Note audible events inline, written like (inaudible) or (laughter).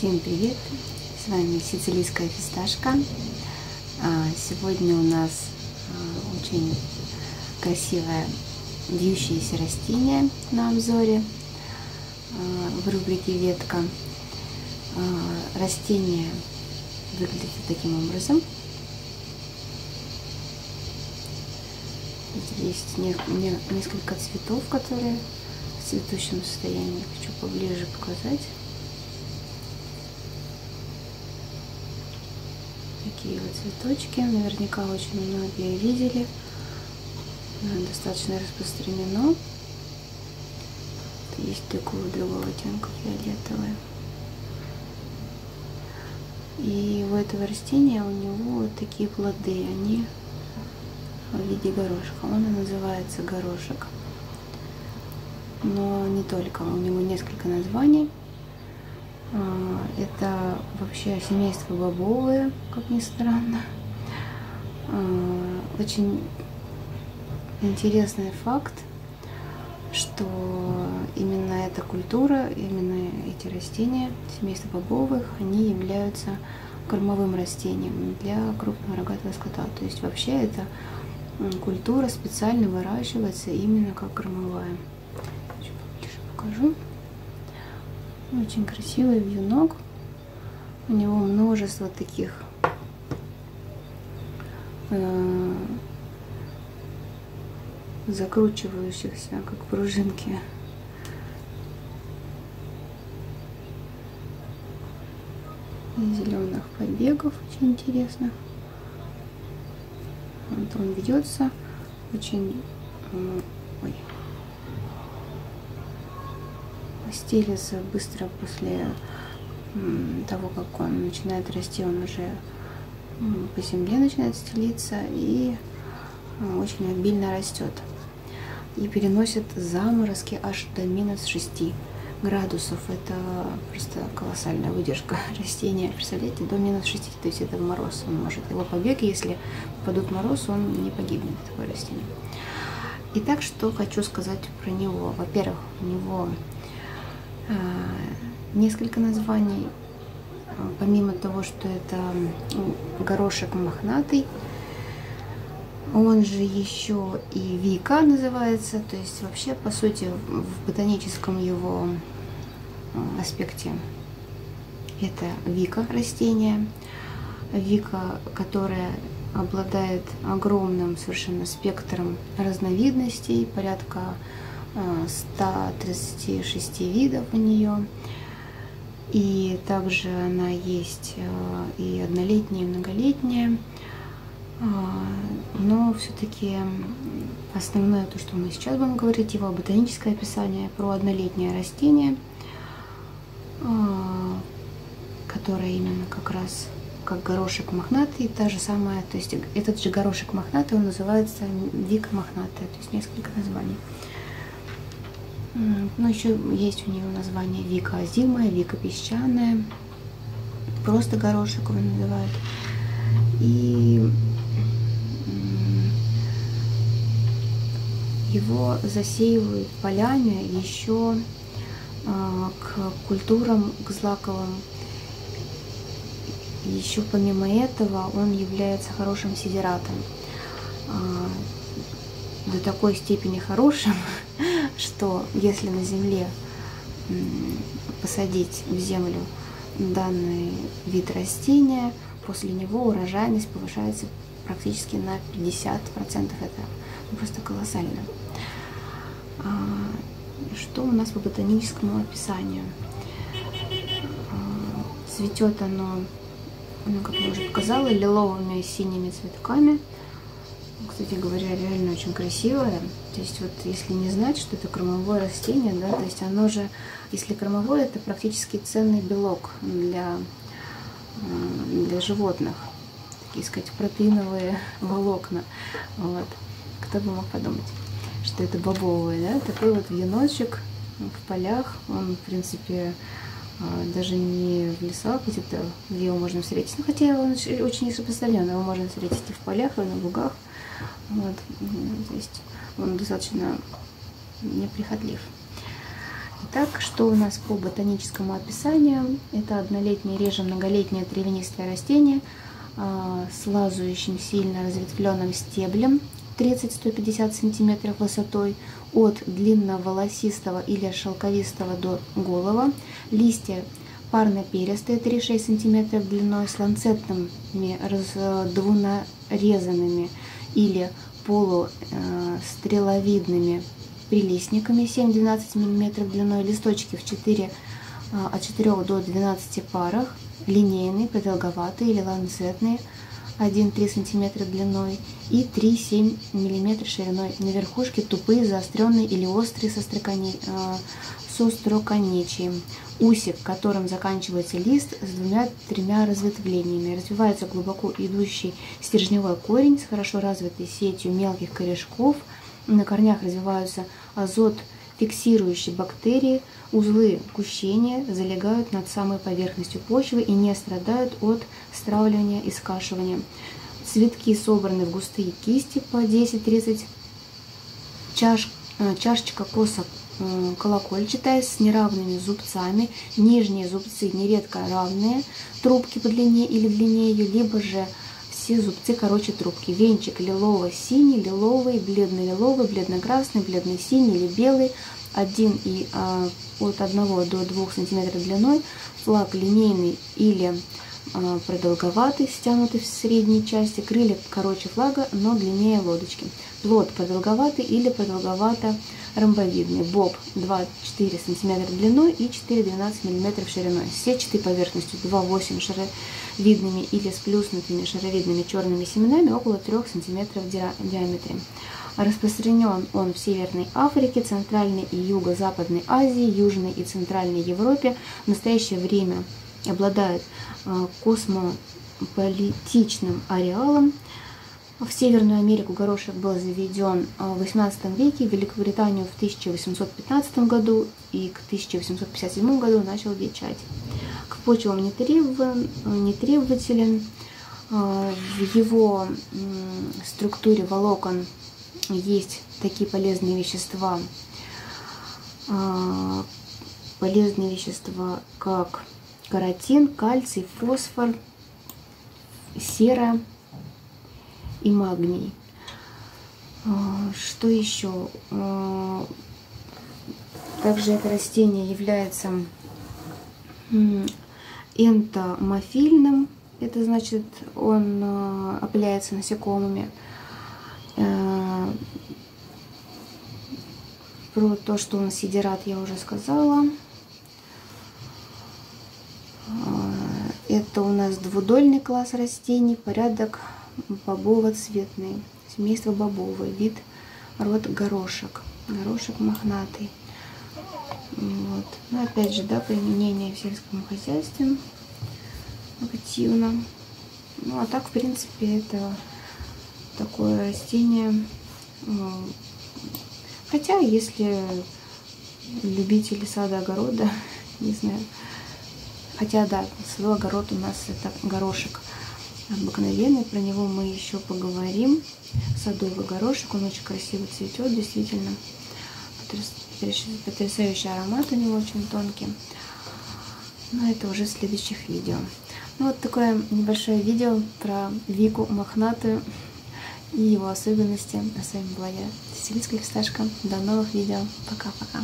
Всем привет! С вами сицилийская фисташка. А, сегодня у нас а, очень красивое вьющееся растение на обзоре а, в рубрике «Ветка». Растение выглядит таким образом. Есть несколько цветов, которые в цветущем состоянии. Хочу поближе показать. Такие вот цветочки. Наверняка очень многие видели. Достаточно распространено. Есть такого другого оттенка фиолетовый. И у этого растения у него вот такие плоды. Они в виде горошка. Он и называется горошек. Но не только. У него несколько названий. А, это вообще семейство бобовые, как ни странно. А, очень интересный факт, что именно эта культура, именно эти растения, семейство бобовых, они являются кормовым растением для крупного рогатого скота. То есть вообще эта культура специально выращивается именно как кормовая. Сейчас поближе покажу. Очень красивый вьюнок. У него множество таких э, закручивающихся, как пружинки. Зеленых побегов, очень интересно. Вот он ведется очень э, стелится быстро после того, как он начинает расти, он уже по земле начинает стелиться и а, очень обильно растет. И переносит заморозки аж до минус 6 градусов. Это просто колоссальная выдержка (laughs) растения. Представляете, до минус 6, то есть это мороз он может. Его побег, если попадут мороз, он не погибнет, такое растение. Итак, что хочу сказать про него. Во-первых, у него Э, несколько названий. Э, помимо того, что это горошек мохнатый, он же еще и вика называется, то есть вообще, по сути, в ботаническом его э, аспекте это вика растение, вика, которая обладает огромным совершенно спектром разновидностей, порядка 136 видов у нее. И также она есть э, и однолетняя, и многолетняя. А, но все-таки основное то, что мы сейчас будем говорить, его ботаническое описание про однолетнее растение, которое именно как раз как горошек мохнатый, та же самая, то есть этот же горошек мохнатый, он называется вика мохнатая, то есть несколько названий. Ну, еще есть у нее название Вика озимая, Вика песчаная. Просто горошек его называют. И его засеивают полями еще а, к культурам, к злаковым. Еще помимо этого он является хорошим сидератом. А, до такой степени хорошим, (laughs) что если на земле посадить в землю данный вид растения, после него урожайность повышается практически на 50%. Это просто колоссально. А, что у нас по ботаническому описанию? А, цветет оно, ну, как я уже показала, лиловыми синими цветками – кстати говоря, реально очень красивое. То есть вот если не знать, что это кормовое растение, да, то есть оно же, если кормовое, это практически ценный белок для, для животных. Такие сказать, протеиновые (laughs) волокна. Вот. Кто бы мог подумать, что это бобовые, да? Такой вот веночек в полях, он, в принципе, а, даже не в лесах где-то, где его можно встретить. Ну, хотя он очень распространен, его можно встретить и в полях, и на лугах. Вот. То есть он достаточно неприхотлив. Итак, что у нас по ботаническому описанию? Это однолетнее, реже многолетнее травянистое растение а, с лазающим сильно разветвленным стеблем 30-150 см высотой от длинноволосистого или шелковистого до голого. Листья парно-перистые 3-6 см длиной с ланцетными двунарезанными или полустреловидными прилистниками 7-12 мм длиной, листочки в 4, а, от 4 до 12 парах, линейные, продолговатые или ланцетные, 1-3 см длиной и 3-7 мм шириной. На верхушке тупые, заостренные или острые со, строконе... Со строконечием. Усик, которым заканчивается лист с двумя-тремя разветвлениями. Развивается глубоко идущий стержневой корень с хорошо развитой сетью мелких корешков – на корнях развиваются азот фиксирующие бактерии, узлы гущения залегают над самой поверхностью почвы и не страдают от стравливания и скашивания. Цветки собраны в густые кисти по 10-30 чаш, э, чашечка коса э, колокольчатая с неравными зубцами. Нижние зубцы нередко равные, трубки по длине или длиннее ее, либо же все зубцы короче трубки. Венчик лилово-синий, лиловый, бледно-лиловый, бледно-красный, бледно-синий или белый. Один и а, от 1 до 2 см длиной. Флаг линейный или продолговатый, стянутый в средней части. Крылья короче флага, но длиннее лодочки. Плод продолговатый или продолговато ромбовидный. Боб 2-4 см длиной и 4-12 мм шириной. Сетчатой поверхностью 2-8 шаровидными или сплюснутыми шаровидными черными семенами около 3 см в диаметре. Распространен он в Северной Африке, Центральной и Юго-Западной Азии, Южной и Центральной Европе. В настоящее время обладает а, космополитичным ареалом, в Северную Америку горошек был заведен в XVIII веке, в Великобританию в 1815 году и к 1857 году начал вечать. К почвам нетребователен, а, в его структуре волокон есть такие полезные вещества, а, полезные вещества, как каротин, кальций, фосфор, сера, и магний. А, что еще? А, также это растение является энтомофильным. Это значит, он а, опыляется насекомыми. Про то, что он сидерат, я уже сказала. Это у нас двудольный класс растений, порядок бобово-цветный, семейство бобовое, вид, род горошек, горошек мохнатый. Вот. Но опять же, да, применение в сельском хозяйстве активно. Ну, а так, в принципе, это такое растение. Хотя, если любители сада огорода, (laughs) не знаю. Хотя, да, свой огород у нас это горошек обыкновенный, про него мы еще поговорим. Садовый горошек, он очень красиво цветет, действительно. Потрясающий аромат у него очень тонкий. Но это уже в следующих видео. Ну вот такое небольшое видео про Вику мохнатую и его особенности. А с вами была я, Сицилийская фисташка. До новых видео. Пока-пока.